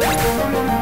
Música